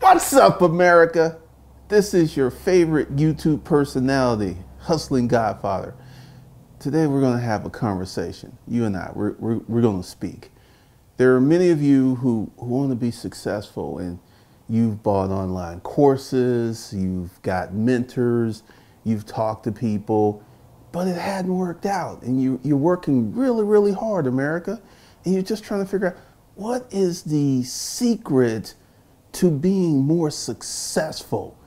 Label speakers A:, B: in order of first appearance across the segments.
A: What's up, America? This is your favorite YouTube personality, Hustling Godfather. Today we're going to have a conversation. You and I, we're, we're, we're going to speak. There are many of you who, who want to be successful and you've bought online courses, you've got mentors, you've talked to people, but it hadn't worked out. And you, you're working really, really hard, America, and you're just trying to figure out what is the secret to being more successful.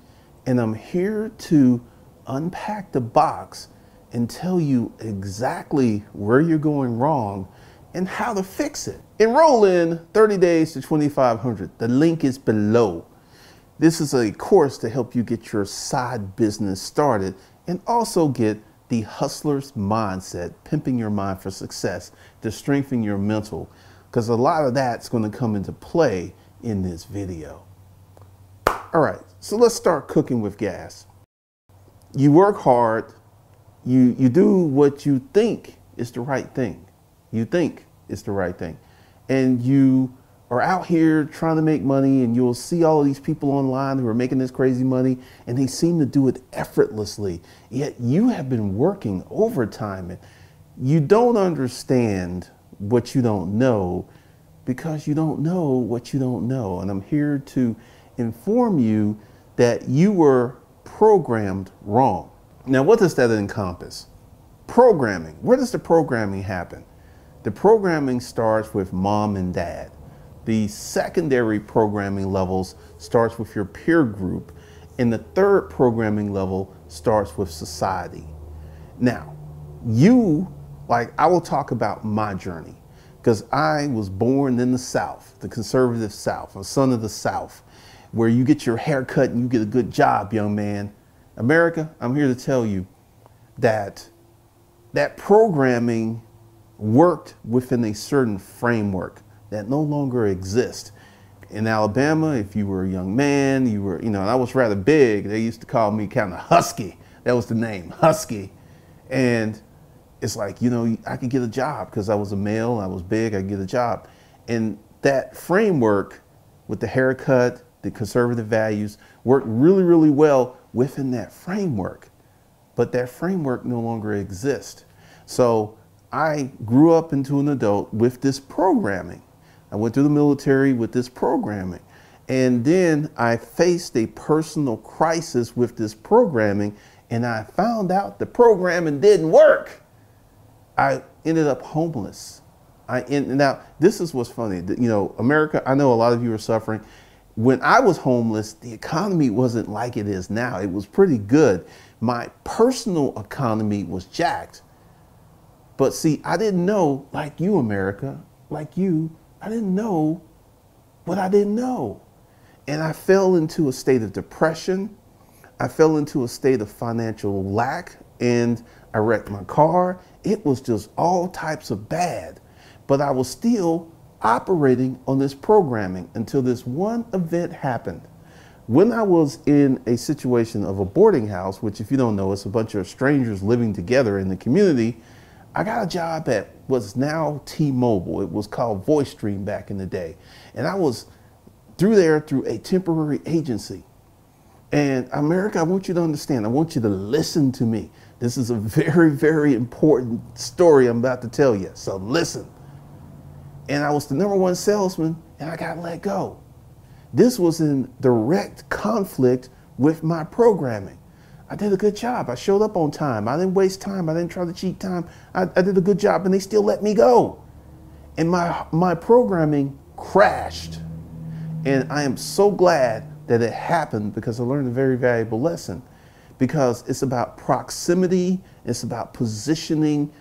A: And I'm here to unpack the box and tell you exactly where you're going wrong and how to fix it. Enroll in 30 Days to 2500. The link is below. This is a course to help you get your side business started and also get the hustler's mindset, pimping your mind for success, to strengthen your mental, because a lot of that's going to come into play in this video. All right, so let's start cooking with gas. You work hard, you, you do what you think is the right thing. You think is the right thing. And you are out here trying to make money and you'll see all of these people online who are making this crazy money and they seem to do it effortlessly. Yet you have been working overtime and you don't understand what you don't know because you don't know what you don't know. And I'm here to inform you that you were programmed wrong. Now, what does that encompass? Programming. Where does the programming happen? The programming starts with mom and dad. The secondary programming levels starts with your peer group. And the third programming level starts with society. Now, you, like, I will talk about my journey because I was born in the South, the conservative South, a son of the South, where you get your hair cut and you get a good job, young man. America, I'm here to tell you that that programming worked within a certain framework that no longer exists. In Alabama, if you were a young man, you were, you know, and I was rather big, they used to call me kind of husky. That was the name, husky. And it's like, you know, I could get a job because I was a male, I was big, I could get a job. And that framework with the haircut, the conservative values worked really, really well within that framework. But that framework no longer exists. So I grew up into an adult with this programming. I went through the military with this programming. And then I faced a personal crisis with this programming, and I found out the programming didn't work. I ended up homeless. I in, now this is what's funny. You know, America. I know a lot of you are suffering. When I was homeless, the economy wasn't like it is now. It was pretty good. My personal economy was jacked. But see, I didn't know, like you, America, like you, I didn't know what I didn't know. And I fell into a state of depression. I fell into a state of financial lack and I wrecked my car. It was just all types of bad. But I was still operating on this programming until this one event happened. When I was in a situation of a boarding house, which if you don't know, it's a bunch of strangers living together in the community, I got a job at what's now T-Mobile. It was called VoiceStream back in the day. And I was through there through a temporary agency. And America, I want you to understand, I want you to listen to me. This is a very, very important story I'm about to tell you. So listen. And I was the number one salesman and I got let go. This was in direct conflict with my programming. I did a good job. I showed up on time. I didn't waste time. I didn't try to cheat time. I, I did a good job and they still let me go. And my, my programming crashed. And I am so glad that it happened because I learned a very valuable lesson because it's about proximity, it's about positioning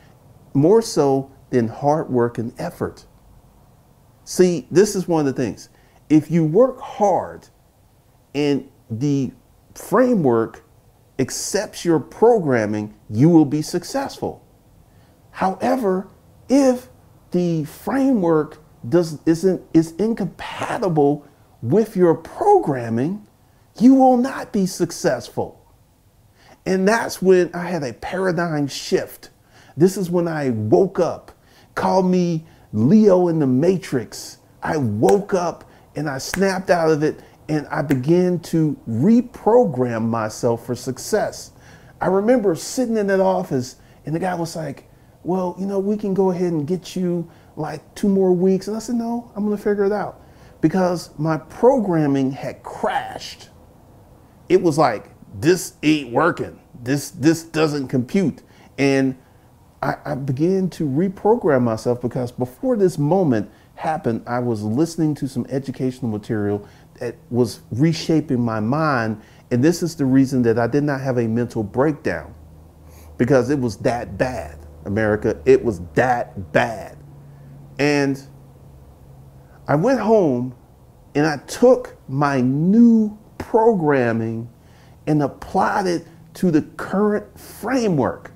A: more so than hard work and effort. See, this is one of the things. If you work hard and the framework accepts your programming, you will be successful. However, if the framework does isn't is incompatible with your programming, you will not be successful. And that's when I had a paradigm shift. This is when I woke up. Call me Neo in the Matrix. I woke up and I snapped out of it and I began to reprogram myself for success. I remember sitting in that office and the guy was like, Well, you know, we can go ahead and get you like two more weeks. And I said, No, I'm going to figure it out because my programming had crashed. It was like, This ain't working. This, this doesn't compute. And I, I began to reprogram myself because before this moment happened, I was listening to some educational material that was reshaping my mind. And this is the reason that I did not have a mental breakdown because it was that bad, America. It was that bad. And I went home and I took my new programming and applied it to the current framework.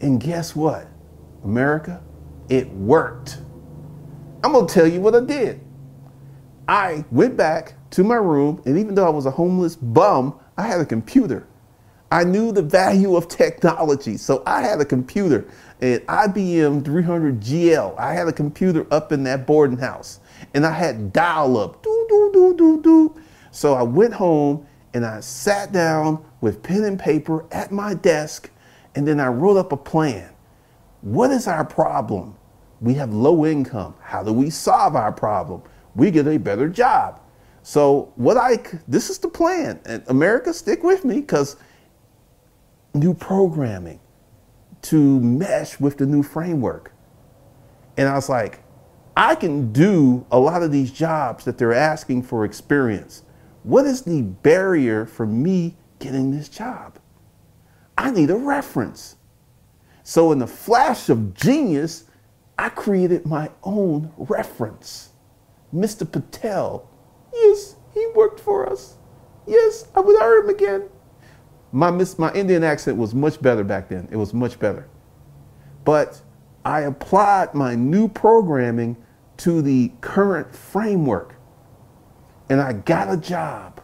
A: And guess what, America? It worked. I'm to tell you what I did. I went back to my room, and even though I was a homeless bum, I had a computer. I knew the value of technology, so I had a computer, an IBM 300GL. I had a computer up in that boarding house, and I had dial up, do, do, do, do, do. So I went home and I sat down with pen and paper at my desk, and then I wrote up a plan. What is our problem? We have low income. How do we solve our problem? we get a better job. So what I this is the plan, and America, stick with me because new programming to mesh with the new framework. And I was like, I can do a lot of these jobs that they're asking for experience. What is the barrier for me getting this job? I need a reference. So, in the flash of genius, I created my own reference. Mr. Patel. Yes, he worked for us. Yes, I would hire him again. My, my Indian accent was much better back then. It was much better. But I applied my new programming to the current framework. And I got a job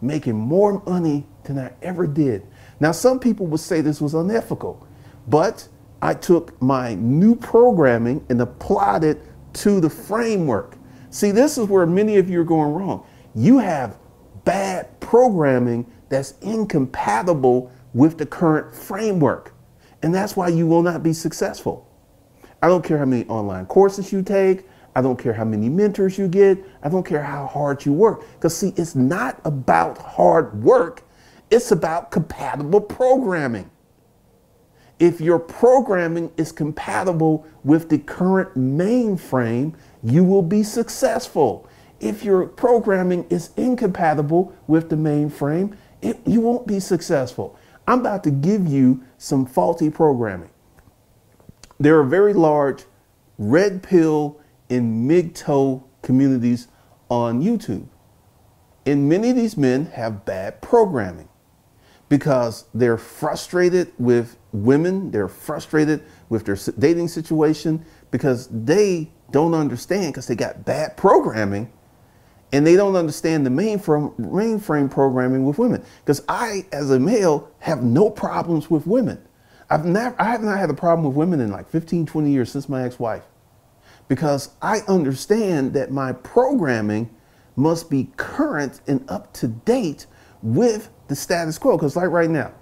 A: making more money than I ever did. Now, some people would say this was unethical, but I took my new programming and applied it to the framework. See, this is where many of you are going wrong. You have bad programming that's incompatible with the current framework. And that's why you will not be successful. I don't care how many online courses you take. I don't care how many mentors you get. I don't care how hard you work. Because, see, it's not about hard work, it's about compatible programming. If your programming is compatible with the current mainframe, you will be successful. If your programming is incompatible with the mainframe, it, you won't be successful. I'm about to give you some faulty programming. There are very large red pill and MGTOW communities on YouTube. And many of these men have bad programming because they're frustrated with women, they're frustrated with their dating situation because they don't understand because they got bad programming and they don't understand the mainframe, mainframe programming with women. Because I, as a male, have no problems with women. I've never, I have not had a problem with women in like 15, 20 years since my ex-wife. Because I understand that my programming must be current and up to date with the status quo. Because like right now,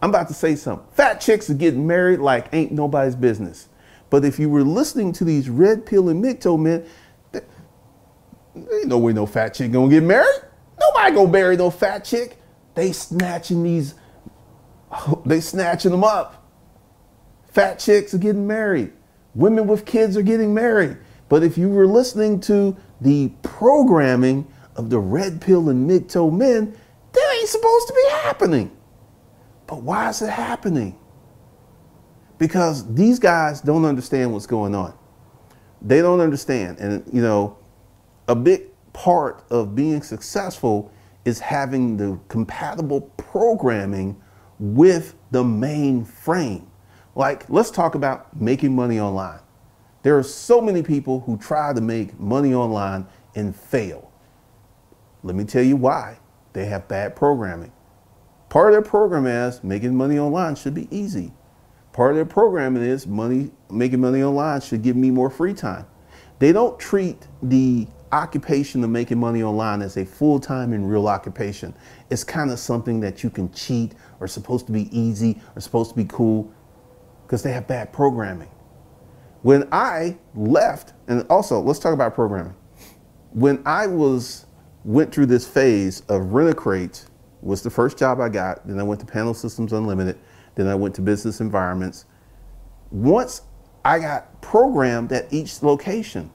A: I'm about to say something. Fat chicks are getting married like ain't nobody's business. But if you were listening to these red pill and MGTOW men, there ain't no way no fat chick gonna get married. Nobody gonna marry no fat chick. They snatching these, they snatching them up. Fat chicks are getting married. Women with kids are getting married. But if you were listening to the programming of the red pill and MGTOW men, that ain't supposed to be happening. But why is it happening? because these guys don't understand what's going on. They don't understand. And, you know, a big part of being successful is having the compatible programming with the main frame. Like, let's talk about making money online. There are so many people who try to make money online and fail. Let me tell you why. They have bad programming. Part of their program is making money online should be easy. Part of their programming is money, making money online should give me more free time. They don't treat the occupation of making money online as a full time and real occupation. It's kind of something that you can cheat or supposed to be easy or supposed to be cool because they have bad programming. When I left, and also let's talk about programming. When I was went through this phase of Rent-A-Crate was the first job I got. Then I went to Panel Systems Unlimited. Then I went to Business Environments. Once I got programmed at each location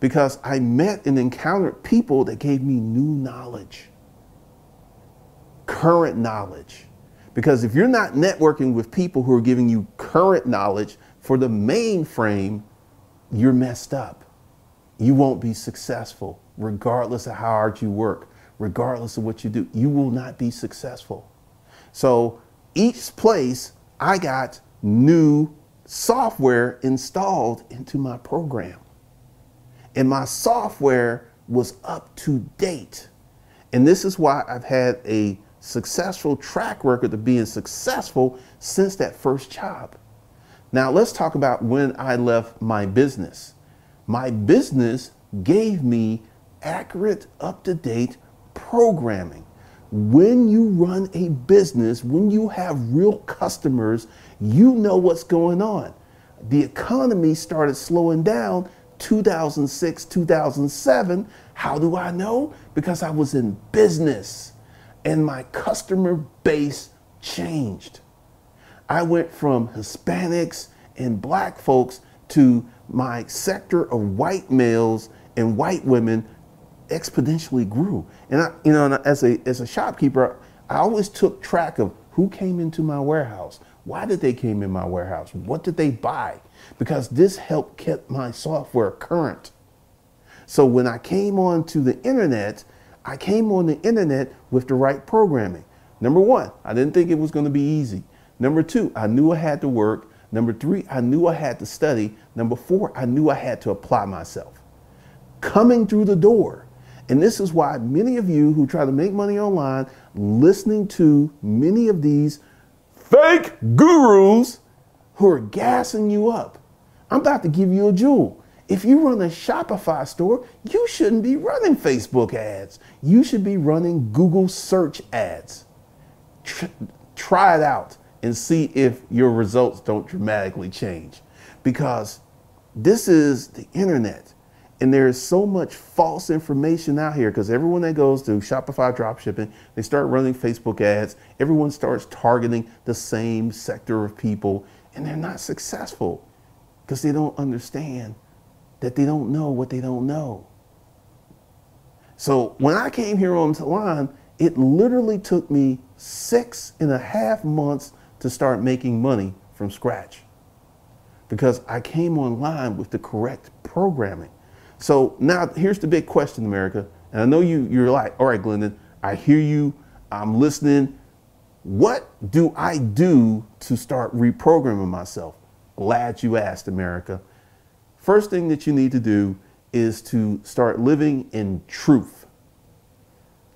A: because I met and encountered people that gave me new knowledge, current knowledge. Because if you're not networking with people who are giving you current knowledge for the mainframe, you're messed up. You won't be successful, regardless of how hard you work, regardless of what you do. You will not be successful. So each place, I got new software installed into my program. And my software was up to date. And this is why I've had a successful track record of being successful since that first job. Now, let's talk about when I left my business. My business gave me accurate, up to date programming. When you run a business, when you have real customers, you know what's going on. The economy started slowing down 2006, 2007. How do I know? Because I was in business and my customer base changed. I went from Hispanics and black folks to my sector of white males and white women exponentially grew. And I, you know, as a as a shopkeeper, I always took track of who came into my warehouse. Why did they came in my warehouse? What did they buy? Because this helped keep my software current. So when I came onto the internet, I came on the internet with the right programming. Number one, I didn't think it was going to be easy. Number two, I knew I had to work. Number three, I knew I had to study. Number four, I knew I had to apply myself. Coming through the door. And this is why many of you who try to make money online, listening to many of these fake gurus who are gassing you up. I'm about to give you a jewel. If you run a Shopify store, you shouldn't be running Facebook ads. You should be running Google search ads. try it out and see if your results don't dramatically change. Because this is the internet. And there is so much false information out here because everyone that goes to Shopify dropshipping, they start running Facebook ads. Everyone starts targeting the same sector of people, and they're not successful because they don't understand that they don't know what they don't know. So when I came here on Salon, it literally took me six and a half months to start making money from scratch because I came online with the correct programming. So now here's the big question, America. And I know you, you're like, all right, Glendon, I hear you. I'm listening. What do I do to start reprogramming myself? Glad you asked, America. First thing that you need to do is to start living in truth.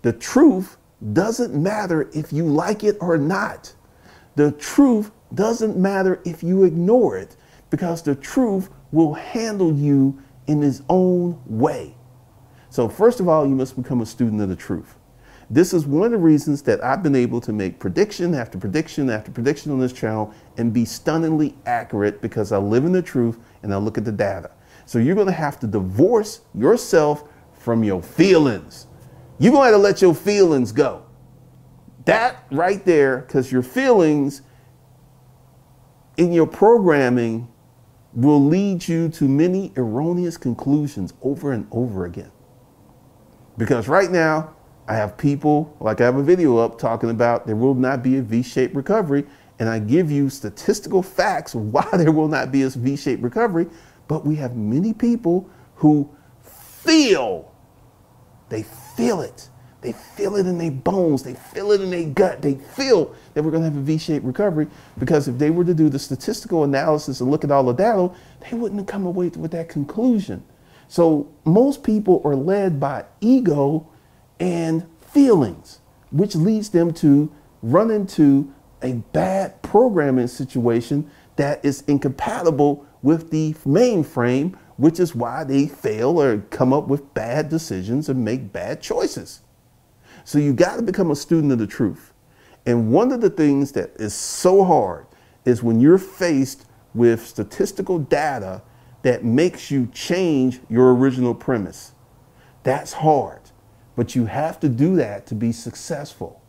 A: The truth doesn't matter if you like it or not. The truth doesn't matter if you ignore it because the truth will handle you in its own way. So, first of all, you must become a student of the truth. This is one of the reasons that I've been able to make prediction after prediction after prediction on this channel and be stunningly accurate because I live in the truth and I look at the data. So you're going to have to divorce yourself from your feelings. You're going to have to let your feelings go. That right there, because your feelings in your programming will lead you to many erroneous conclusions over and over again. Because right now, I have people, like I have a video up talking about there will not be a V-shaped recovery, and I give you statistical facts why there will not be a V-shaped recovery, but we have many people who feel, they feel it. They feel it in their bones. They feel it in their gut. They feel that we're going to have a V-shaped recovery because if they were to do the statistical analysis and look at all the data, they wouldn't have come away with that conclusion. So most people are led by ego and feelings, which leads them to run into a bad programming situation that is incompatible with the mainframe which is why they fail or come up with bad decisions and make bad choices. So you got to become a student of the truth. And one of the things that is so hard is when you're faced with statistical data that makes you change your original premise. That's hard, but you have to do that to be successful.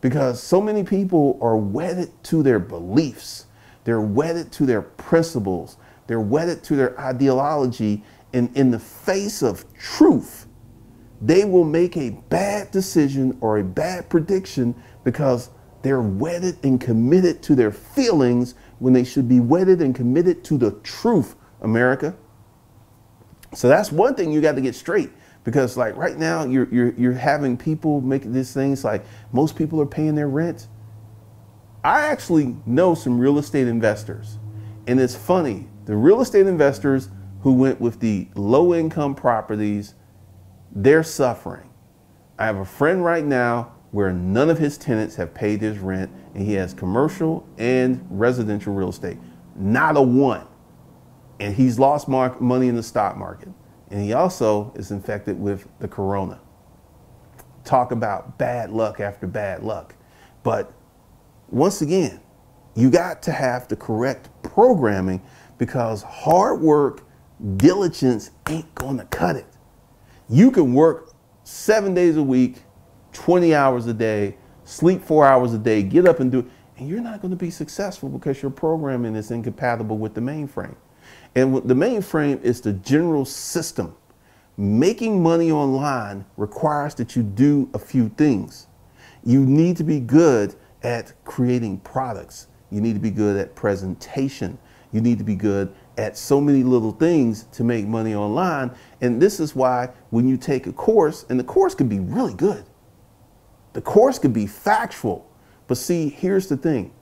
A: Because so many people are wedded to their beliefs, they're wedded to their principles, they're wedded to their ideology, and in the face of truth, they will make a bad decision or a bad prediction because they're wedded and committed to their feelings when they should be wedded and committed to the truth, America. So that's one thing you got to get straight because like right now you're, you're, you're having people make these things like most people are paying their rent. I actually know some real estate investors and it's funny. The real estate investors who went with the low income properties, they're suffering. I have a friend right now where none of his tenants have paid his rent and he has commercial and residential real estate. Not a one. And he's lost money in the stock market. And he also is infected with the corona. Talk about bad luck after bad luck. But once again, you got to have the correct programming because hard work, diligence ain't going to cut it. You can work seven days a week, 20 hours a day, sleep four hours a day, get up and do it, and you're not going to be successful because your programming is incompatible with the mainframe. And the mainframe is the general system. Making money online requires that you do a few things. You need to be good at creating products. You need to be good at presentation. You need to be good at so many little things to make money online. And this is why when you take a course, and the course could be really good, the course could be factual. But see, here's the thing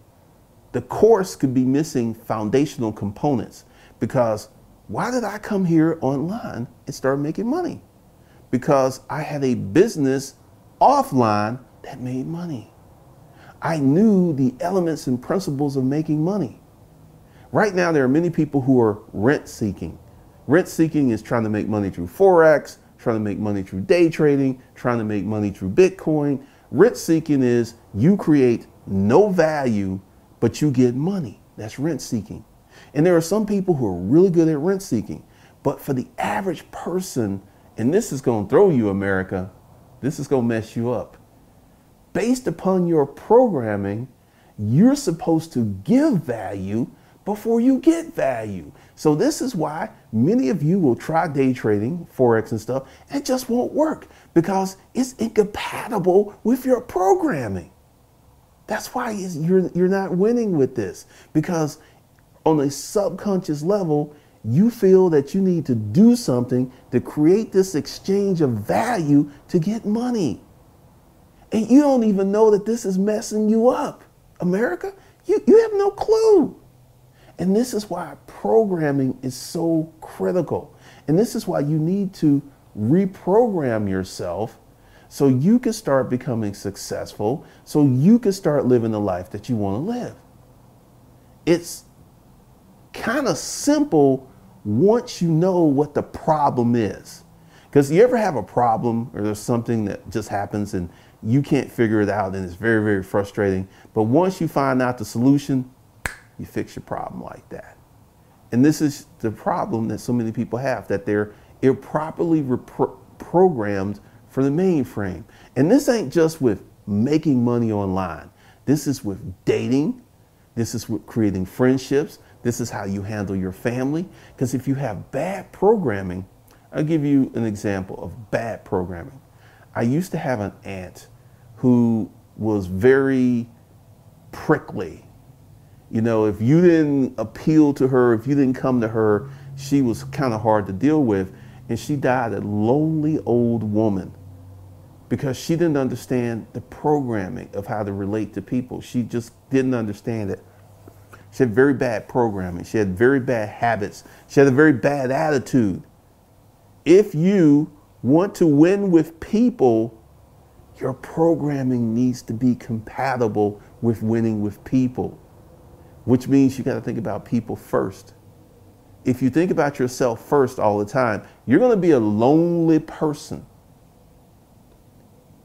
A: the course could be missing foundational components. Because why did I come here online and start making money? Because I had a business offline that made money. I knew the elements and principles of making money. Right now, there are many people who are rent seeking. Rent seeking is trying to make money through Forex, trying to make money through day trading, trying to make money through Bitcoin. Rent seeking is you create no value, but you get money. That's rent seeking. And there are some people who are really good at rent seeking. But for the average person, and this is going to throw you, America, this is going to mess you up. Based upon your programming, you're supposed to give value before you get value. So this is why many of you will try day trading, Forex and stuff, and it just won't work because it's incompatible with your programming. That's why you're, you're not winning with this because on a subconscious level, you feel that you need to do something to create this exchange of value to get money. And you don't even know that this is messing you up. America, you, you have no clue. And this is why programming is so critical. And this is why you need to reprogram yourself so you can start becoming successful, so you can start living the life that you want to live. It's kind of simple once you know what the problem is. Because you ever have a problem or there's something that just happens and you can't figure it out and it's very, very frustrating. But once you find out the solution, you fix your problem like that. And this is the problem that so many people have that they're improperly programmed for the mainframe. And this ain't just with making money online. This is with dating. This is with creating friendships. This is how you handle your family. Because if you have bad programming, I'll give you an example of bad programming. I used to have an aunt who was very prickly. You know, if you didn't appeal to her, if you didn't come to her, she was kind of hard to deal with. And she died a lonely old woman because she didn't understand the programming of how to relate to people. She just didn't understand it. She had very bad programming. She had very bad habits. She had a very bad attitude. If you want to win with people, your programming needs to be compatible with winning with people, which means you got to think about people first. if you think about yourself first all the time, you're going to be a lonely person.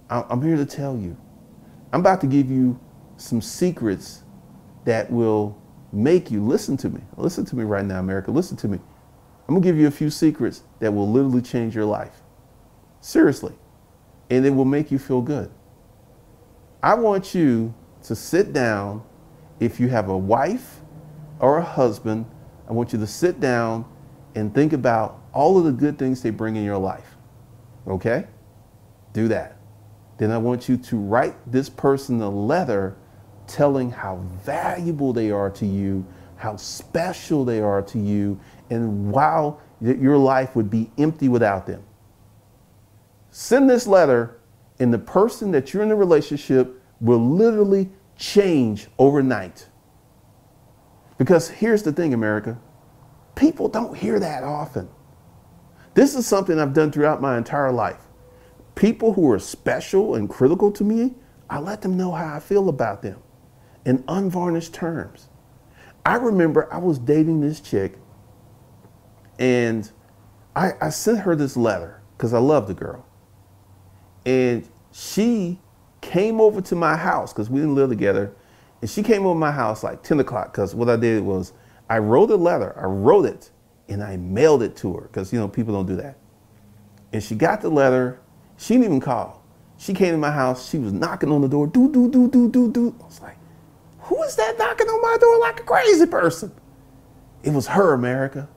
A: I'm here to tell you. I'm about to give you some secrets that will make you listen to me. Listen to me right now, America. Listen to me. I'm going to give you a few secrets that will literally change your life. Seriously. And it will make you feel good. I want you to sit down if you have a wife or a husband I want you to sit down and think about all of the good things they bring in your life. Okay? Do that. Then I want you to write this person a letter telling how valuable they are to you, how special they are to you, and wow, your life would be empty without them. Send this letter, and the person that you're in a relationship will literally change overnight. Because here's the thing, America people don't hear that often. This is something I've done throughout my entire life. People who are special and critical to me, I let them know how I feel about them in unvarnished terms. I remember I was dating this chick and I, I sent her this letter because I love the girl. And she came over to my house because we didn't live together and she came over my house like 10 o'clock because what I did was I wrote a letter. I wrote it and I mailed it to her because, you know, people don't do that. And she got the letter. She didn't even call. She came to my house. She was knocking on the door. Do, do, do, do, do, do. I was like, who is that knocking on my door like a crazy person? It was her, America.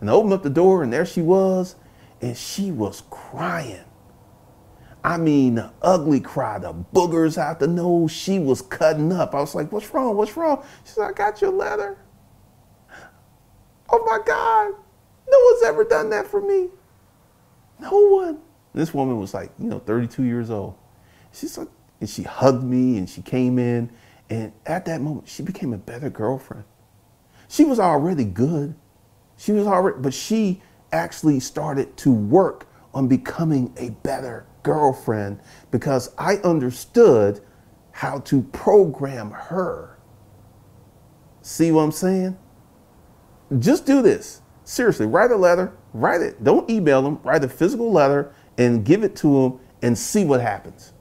A: And I opened up the door and there she was. And she was crying. I mean, the ugly cry, the boogers out the nose. She was cutting up. I was like, what's wrong? What's wrong? She said, I got your letter. Oh my God, no one's ever done that for me. No one. This woman was like, you know, 32 years old. She's like, and she hugged me and she came in. And at that moment, she became a better girlfriend. She was already good. She was already, but she actually started to work on becoming a better girlfriend because I understood how to program her. See what I'm saying? Just do this. Seriously, write a letter, write it. Don't email them, write a physical letter and give it to them and see what happens.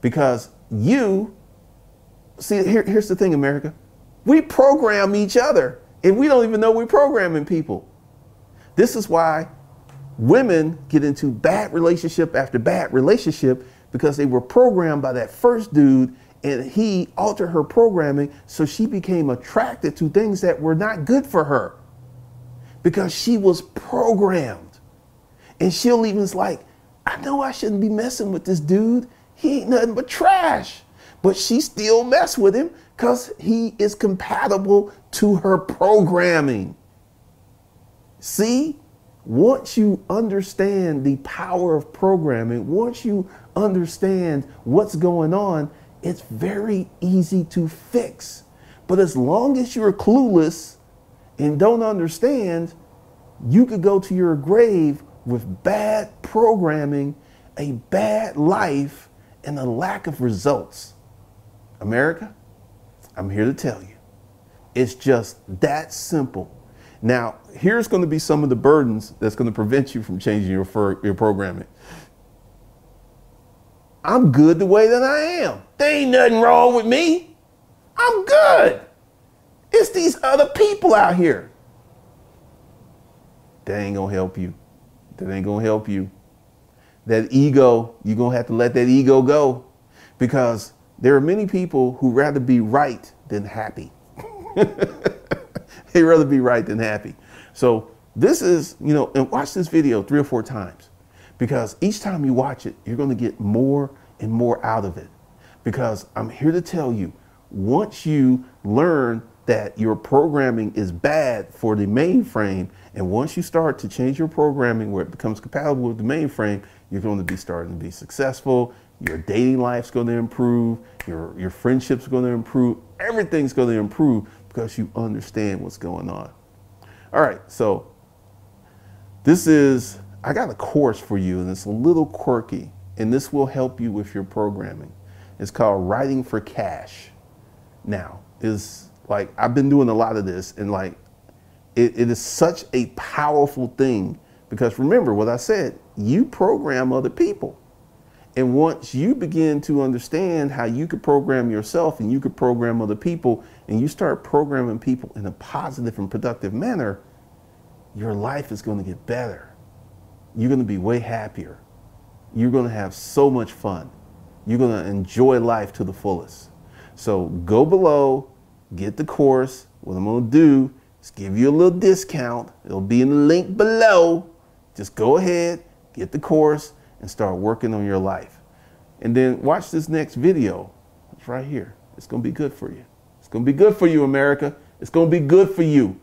A: Because you, see, here, here's the thing, America. We program each other and we don't even know we're programming people. This is why women get into bad relationship after bad relationship because they were programmed by that first dude and he altered her programming so she became attracted to things that were not good for her because she was programmed. And she'll even like, I know I shouldn't be messing with this dude. He ain't nothing but trash. But she still mess with him because he is compatible to her programming. See, once you understand the power of programming, once you understand what's going on, it's very easy to fix. But as long as you're clueless and don't understand, you could go to your grave with bad programming, a bad life, and a lack of results. America, I'm here to tell you, it's just that simple. Now, here's going to be some of the burdens that's going to prevent you from changing your, your programming. I'm good the way that I am. There ain't nothing wrong with me. I'm good. It's these other people out here. That ain't gonna help you. That ain't gonna help you. That ego, you're gonna have to let that ego go because there are many people who rather be right than happy. they rather be right than happy. So this is, you know, and watch this video three or four times because each time you watch it, you're going to get more and more out of it. Because I'm here to tell you, once you learn that your programming is bad for the mainframe, and once you start to change your programming where it becomes compatible with the mainframe, you're going to be starting to be successful. Your dating life's going to improve. Your, your friendships going to improve. Everything's going to improve because you understand what's going on. All right, so this is I got a course for you, and it's a little quirky, and this will help you with your programming. It's called Writing for Cash. Now, is like I've been doing a lot of this, and like It, it is such a powerful thing because remember what I said, you program other people. And once you begin to understand how you could program yourself and you could program other people, and you start programming people in a positive and productive manner, your life is going to get better. You're going to be way happier. You're going to have so much fun. You're going to enjoy life to the fullest. So go below, get the course. What I'm going to do is give you a little discount. It'll be in the link below. Just go ahead, get the course, and start working on your life. And then watch this next video. It's right here. It's going to be good for you. It's going to be good for you, America. It's going to be good for you.